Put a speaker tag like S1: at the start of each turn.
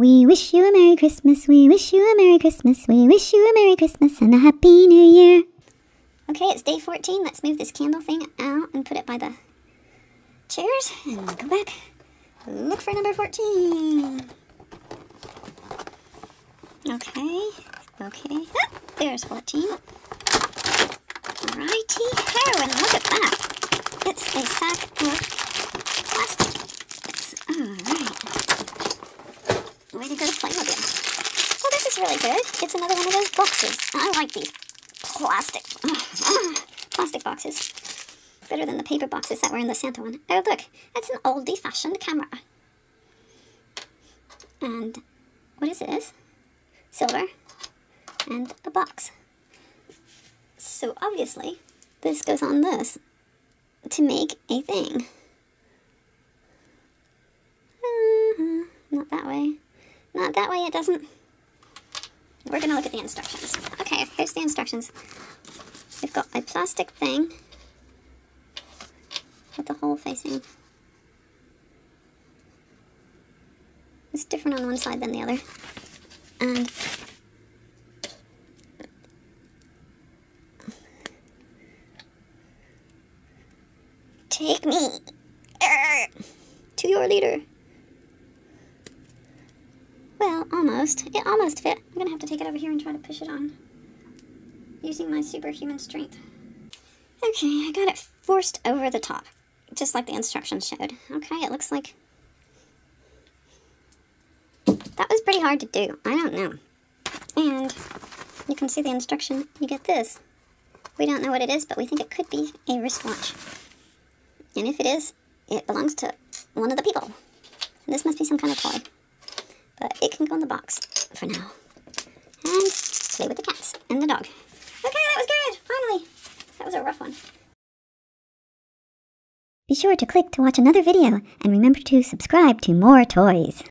S1: We wish you a Merry Christmas, we wish you a Merry Christmas, we wish you a Merry Christmas and a Happy New Year.
S2: Okay, it's day 14. Let's move this candle thing out and put it by the chairs. And go back. Look for number 14. Okay, okay. Ah, there's 14. Righty heroin, look at that. It's a sack of plastic. It's, alright. To go to Playmobil. Oh, this is really good. It's another one of those boxes. I like these plastic, plastic boxes. Better than the paper boxes that were in the Santa one. Oh, look, that's an oldie-fashioned camera. And what is this? Silver. And a box. So obviously, this goes on this to make a thing. Uh, not that way. Not that way, it doesn't. We're to look at the instructions. Okay, here's the instructions. We've got a plastic thing with the hole facing. It's different on one side than the other. And take me uh, to your leader. Well, almost. It almost fit. I'm gonna have to take it over here and try to push it on. Using my superhuman strength. Okay, I got it forced over the top. Just like the instructions showed. Okay, it looks like... That was pretty hard to do. I don't know. And you can see the instruction. You get this. We don't know what it is, but we think it could be a wristwatch. And if it is, it belongs to one of the people. This must be some kind of toy. But it can go in the box for now. And play with the cats and the dog. Okay, that was good. Finally. That was a rough one.
S1: Be sure to click to watch another video and remember to subscribe to more toys.